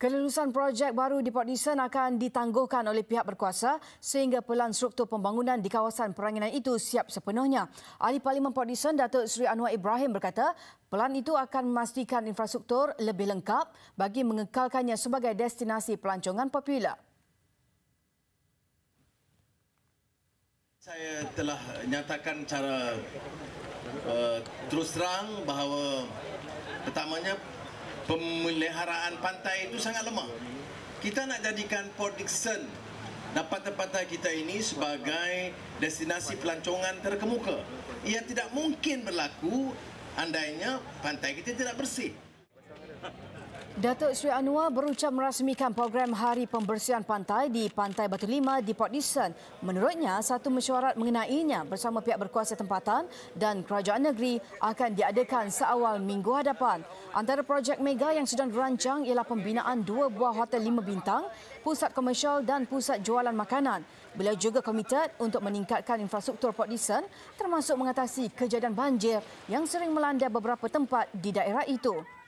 Kelulusan projek baru di Port Dickson akan ditangguhkan oleh pihak berkuasa sehingga pelan struktur pembangunan di kawasan peranginan itu siap sepenuhnya. Ahli Parlimen Port Dickson, Datuk Seri Anwar Ibrahim berkata, pelan itu akan memastikan infrastruktur lebih lengkap bagi mengekalkannya sebagai destinasi pelancongan popular. Saya telah nyatakan cara uh, terus terang bahawa pertamanya pemeliharaan pantai itu sangat lemah. Kita nak jadikan Port Dickson dan pantai-pantai kita ini sebagai destinasi pelancongan terkemuka. Ia tidak mungkin berlaku andainya pantai kita tidak bersih. Datuk Seri Anwar berucap merasmikan program Hari Pembersihan Pantai di Pantai Batu Lima di Port Dickson. Menurutnya, satu mesyuarat mengenainya bersama pihak berkuasa tempatan dan kerajaan negeri akan diadakan seawal minggu hadapan. Antara projek mega yang sedang dirancang ialah pembinaan dua buah hotel lima bintang, pusat komersial dan pusat jualan makanan. Beliau juga komited untuk meningkatkan infrastruktur Port Dickson termasuk mengatasi kejadian banjir yang sering melanda beberapa tempat di daerah itu.